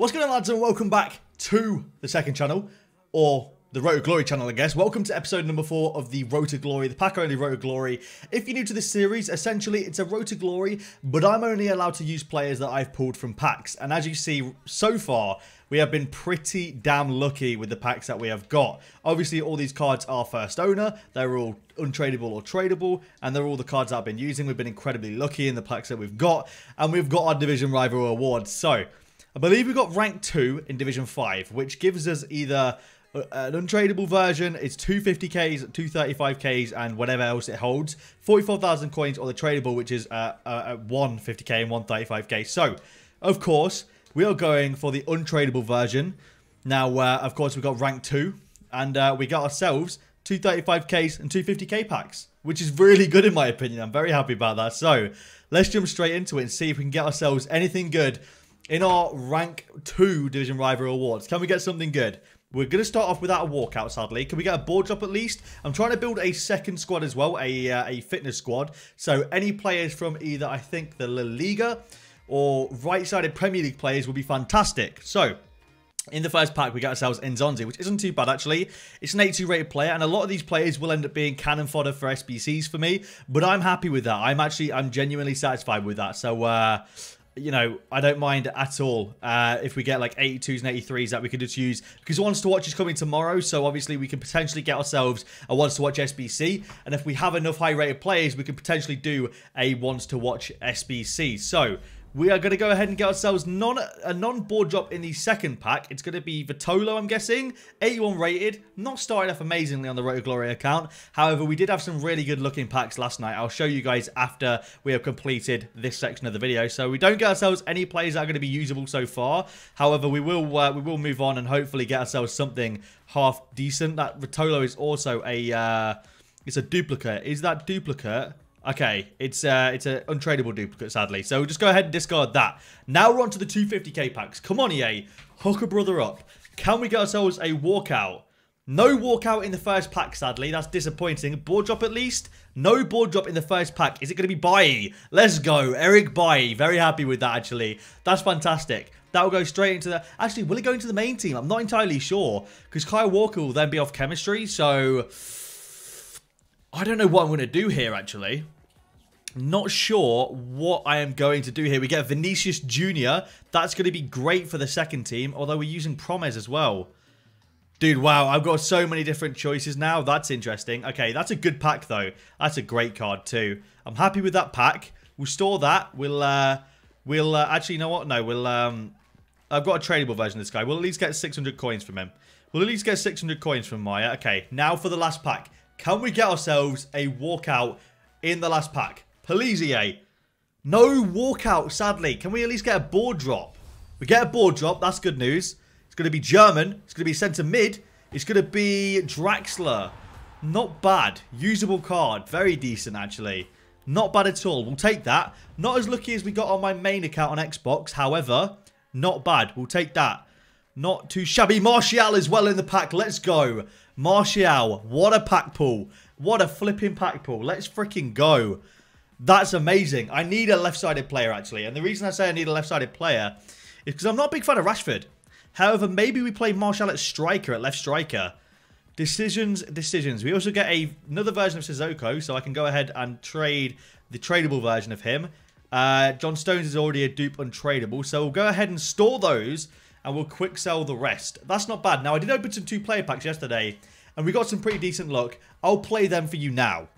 What's going on lads and welcome back to the second channel, or the Road to Glory channel I guess. Welcome to episode number 4 of the Road to Glory, the pack only Road to Glory. If you're new to this series, essentially it's a Road to Glory, but I'm only allowed to use players that I've pulled from packs. And as you see so far, we have been pretty damn lucky with the packs that we have got. Obviously all these cards are first owner, they're all untradeable or tradable, and they're all the cards I've been using. We've been incredibly lucky in the packs that we've got, and we've got our Division Rival awards. So, I believe we got rank 2 in Division 5, which gives us either an untradeable version, it's 250ks, 235ks, and whatever else it holds. 44,000 coins, or the tradable, which is uh, uh, 150k and 135k. So, of course, we are going for the untradeable version. Now, uh, of course, we got rank 2, and uh, we got ourselves 235ks and 250k packs, which is really good in my opinion. I'm very happy about that. So, let's jump straight into it and see if we can get ourselves anything good in our rank 2 Division Rival Awards. Can we get something good? We're going to start off without a walkout, sadly. Can we get a board drop at least? I'm trying to build a second squad as well, a, uh, a fitness squad. So any players from either, I think, the La Liga or right-sided Premier League players will be fantastic. So, in the first pack, we get ourselves Nzonzi, which isn't too bad, actually. It's an 82 rated player, and a lot of these players will end up being cannon fodder for SBCs for me, but I'm happy with that. I'm actually, I'm genuinely satisfied with that. So, uh, you know, I don't mind at all uh, if we get like 82s and 83s that we could just use because Ones to Watch is coming tomorrow, so obviously we can potentially get ourselves a Ones to Watch SBC, and if we have enough high rated players, we can potentially do a Ones to Watch SBC. So we are going to go ahead and get ourselves non a non-board drop in the second pack. It's going to be Vitolo, I'm guessing. 81 rated. Not starting off amazingly on the Road to Glory account. However, we did have some really good looking packs last night. I'll show you guys after we have completed this section of the video. So we don't get ourselves any players that are going to be usable so far. However, we will uh, we will move on and hopefully get ourselves something half decent. That Vitolo is also a... Uh, it's a duplicate. Is that duplicate? Okay, it's uh, it's an untradeable duplicate, sadly. So just go ahead and discard that. Now we're on to the 250k packs. Come on, EA. Hook a brother up. Can we get ourselves a walkout? No walkout in the first pack, sadly. That's disappointing. Board drop at least? No board drop in the first pack. Is it going to be Bailly? Let's go. Eric Bailly. Very happy with that, actually. That's fantastic. That will go straight into the... Actually, will it go into the main team? I'm not entirely sure. Because Kyle Walker will then be off chemistry. So... I don't know what I'm going to do here, actually. Not sure what I am going to do here. We get Vinicius Jr. That's going to be great for the second team, although we're using Promes as well. Dude, wow, I've got so many different choices now. That's interesting. Okay, that's a good pack, though. That's a great card, too. I'm happy with that pack. We'll store that. We'll, uh, we'll, uh, actually, you know what? No, we'll, um, I've got a tradable version of this guy. We'll at least get 600 coins from him. We'll at least get 600 coins from Maya. Okay, now for the last pack. Can we get ourselves a walkout in the last pack? EA. No walkout, sadly. Can we at least get a board drop? We get a board drop. That's good news. It's going to be German. It's going to be centre mid. It's going to be Draxler. Not bad. Usable card. Very decent, actually. Not bad at all. We'll take that. Not as lucky as we got on my main account on Xbox. However, not bad. We'll take that. Not too shabby. Martial is well in the pack. Let's go. Martial, what a pack pull. What a flipping pack pull. Let's freaking go. That's amazing. I need a left-sided player, actually. And the reason I say I need a left-sided player is because I'm not a big fan of Rashford. However, maybe we play Martial at striker, at left striker. Decisions, decisions. We also get a, another version of Sissoko, so I can go ahead and trade the tradable version of him. Uh, John Stones is already a dupe untradable, so we'll go ahead and store those and we'll quick sell the rest. That's not bad. Now, I did open some two player packs yesterday, and we got some pretty decent luck. I'll play them for you now.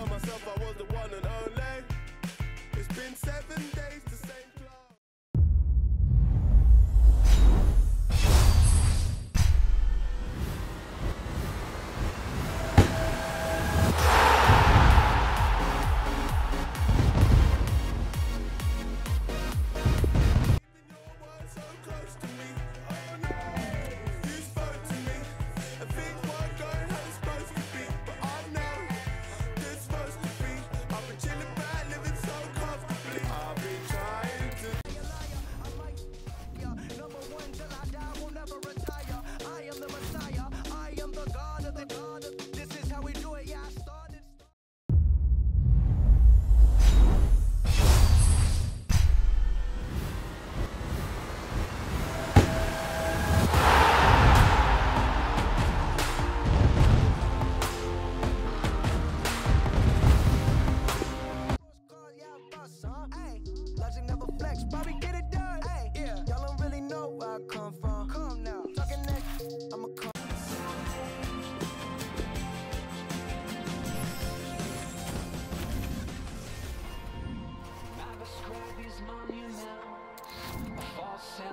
told myself I was the one and only. It's been seven days to say.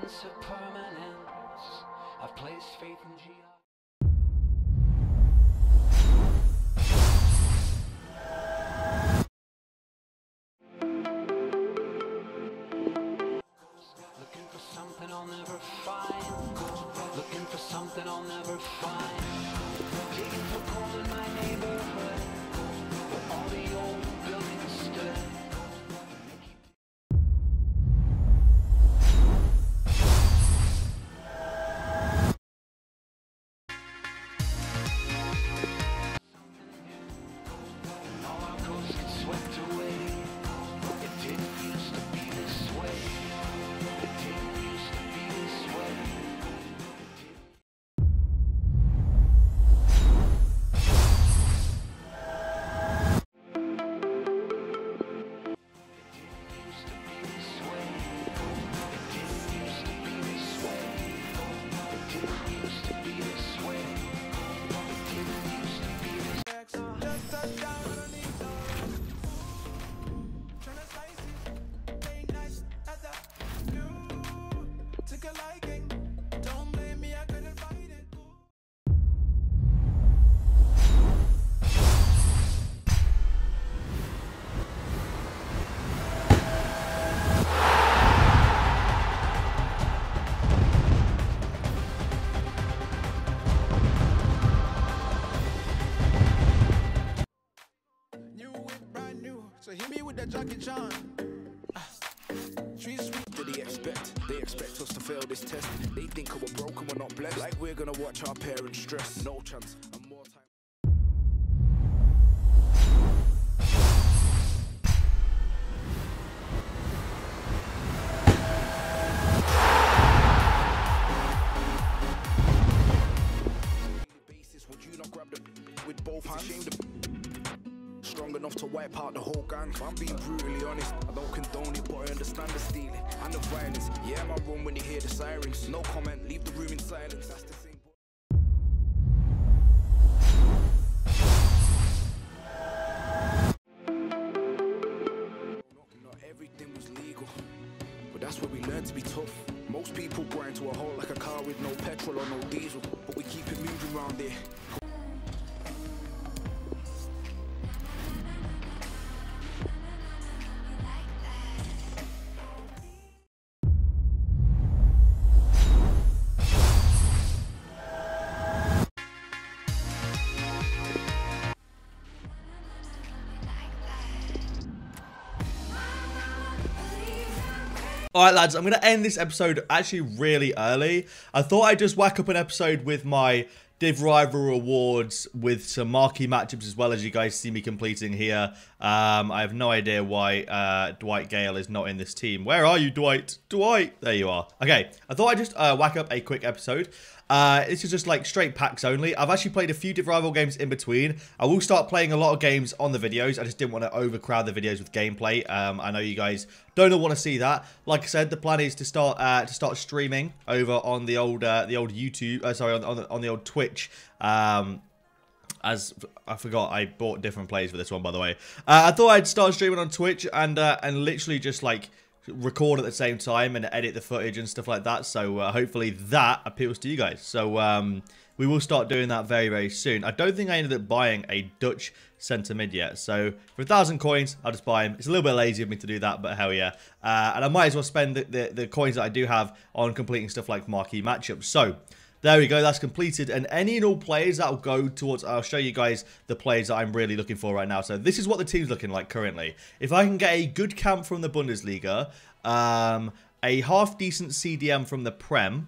Sense of permanence. I've placed faith in GR. They think we're broken, we're not blessed. Like we're gonna watch our parents stress. No chance. And more time. Basis, would you not grab them with both hands? Strong enough to wipe out the whole gang. If I'm being brutally honest, I don't condone it, but I understand the stealing violence. Yeah, my room when you hear the sirens. No comment, leave the room in silence. Alright lads, I'm going to end this episode actually really early. I thought I'd just whack up an episode with my Div Rival Awards with some marquee matchups as well as you guys see me completing here. Um, I have no idea why uh, Dwight Gayle is not in this team. Where are you, Dwight? Dwight! There you are. Okay, I thought I'd just uh, whack up a quick episode. Uh, this is just like straight packs only. I've actually played a few Rival games in between. I will start playing a lot of games on the videos. I just didn't want to overcrowd the videos with gameplay. Um, I know you guys don't want to see that. Like I said, the plan is to start uh, to start streaming over on the old uh, the old YouTube. Uh, sorry, on, on, the, on the old Twitch. Um, as I forgot, I bought different plays for this one, by the way. Uh, I thought I'd start streaming on Twitch and uh, and literally just like record at the same time and edit the footage and stuff like that. So uh, hopefully that appeals to you guys. So um, we will start doing that very very soon. I don't think I ended up buying a Dutch centre mid yet. So for a thousand coins, I'll just buy him. It's a little bit lazy of me to do that, but hell yeah. Uh, and I might as well spend the, the, the coins that I do have on completing stuff like marquee matchups. So there we go, that's completed. And any and all players that will go towards, I'll show you guys the players that I'm really looking for right now. So this is what the team's looking like currently. If I can get a good cam from the Bundesliga, um, a half decent CDM from the Prem,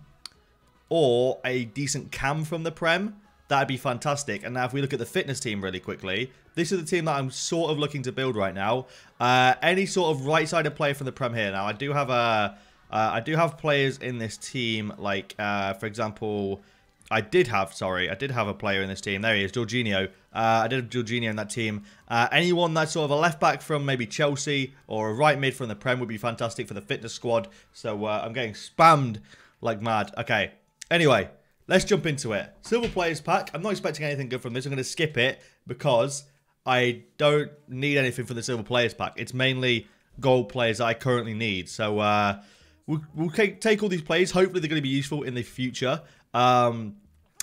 or a decent cam from the Prem, that'd be fantastic. And now if we look at the fitness team really quickly, this is the team that I'm sort of looking to build right now. Uh, any sort of right-sided player from the Prem here. Now, I do have a... Uh, I do have players in this team, like, uh, for example, I did have, sorry, I did have a player in this team. There he is, Jorginho. Uh, I did have Jorginho in that team. Uh, anyone that's sort of a left back from maybe Chelsea or a right mid from the Prem would be fantastic for the fitness squad. So uh, I'm getting spammed like mad. Okay, anyway, let's jump into it. Silver Players Pack. I'm not expecting anything good from this. I'm going to skip it because I don't need anything from the Silver Players Pack. It's mainly gold players that I currently need. So, uh, We'll, we'll take, all these plays. Hopefully, they're going to be useful in the future. Um,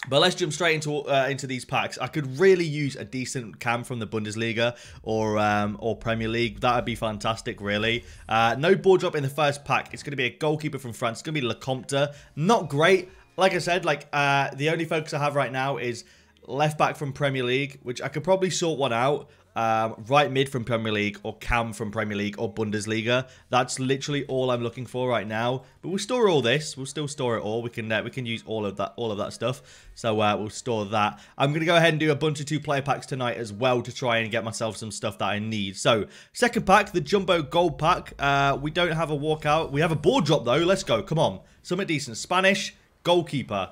but let's jump straight into uh, into these packs. I could really use a decent cam from the Bundesliga or um, or Premier League. That would be fantastic, really. Uh, no board drop in the first pack. It's going to be a goalkeeper from France. It's going to be Lecomte. Not great. Like I said, like uh, the only focus I have right now is left back from Premier League, which I could probably sort one out um, right mid from Premier League or Cam from Premier League or Bundesliga. That's literally all I'm looking for right now. But we'll store all this. We'll still store it all. We can uh, we can use all of that all of that stuff. So uh, we'll store that. I'm gonna go ahead and do a bunch of two player packs tonight as well to try and get myself some stuff that I need. So second pack, the Jumbo Gold pack. Uh, we don't have a walkout. We have a board drop though. Let's go. Come on, something decent. Spanish goalkeeper.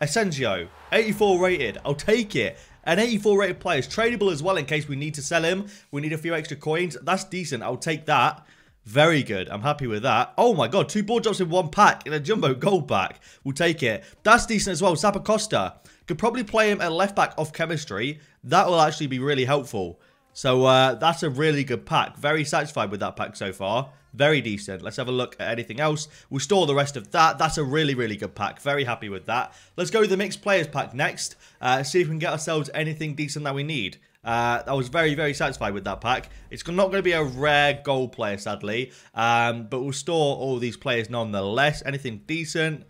Asensio, 84 rated. I'll take it. An 84 rated player is tradable as well in case we need to sell him. We need a few extra coins. That's decent. I'll take that. Very good. I'm happy with that. Oh my god, two board drops in one pack in a jumbo gold pack. We'll take it. That's decent as well. Zappacosta Could probably play him at left back off chemistry. That will actually be really helpful. So uh, that's a really good pack. Very satisfied with that pack so far. Very decent. Let's have a look at anything else. We'll store the rest of that. That's a really, really good pack. Very happy with that. Let's go with the mixed players pack next. Uh, see if we can get ourselves anything decent that we need. Uh, I was very, very satisfied with that pack. It's not going to be a rare gold player, sadly. Um, but we'll store all these players nonetheless. Anything decent?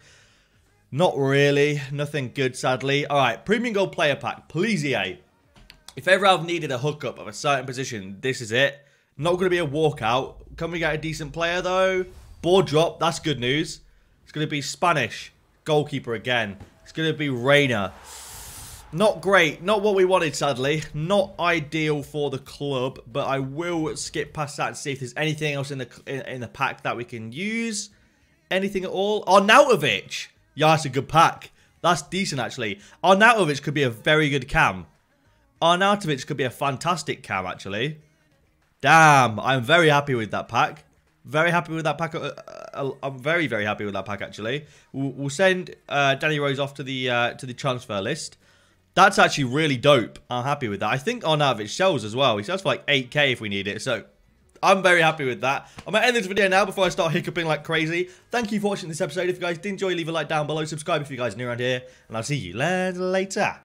Not really. Nothing good, sadly. All right, premium gold player pack. Please, EA. If ever I've needed a hookup of a certain position, this is it. Not going to be a walkout. Can we get a decent player, though? Board drop. That's good news. It's going to be Spanish. Goalkeeper again. It's going to be Reina. Not great. Not what we wanted, sadly. Not ideal for the club. But I will skip past that and see if there's anything else in the in, in the pack that we can use. Anything at all? Arnautovic. Yeah, that's a good pack. That's decent, actually. Arnautovic could be a very good cam. Arnautovic could be a fantastic cam, actually. Damn, I'm very happy with that pack. Very happy with that pack. Uh, uh, I'm very, very happy with that pack, actually. We'll, we'll send uh, Danny Rose off to the uh, to the transfer list. That's actually really dope. I'm happy with that. I think Arnautovic sells as well. He sells for like 8k if we need it. So I'm very happy with that. I'm going to end this video now before I start hiccuping like crazy. Thank you for watching this episode. If you guys did enjoy, leave a like down below. Subscribe if you guys are new around here. And I'll see you later.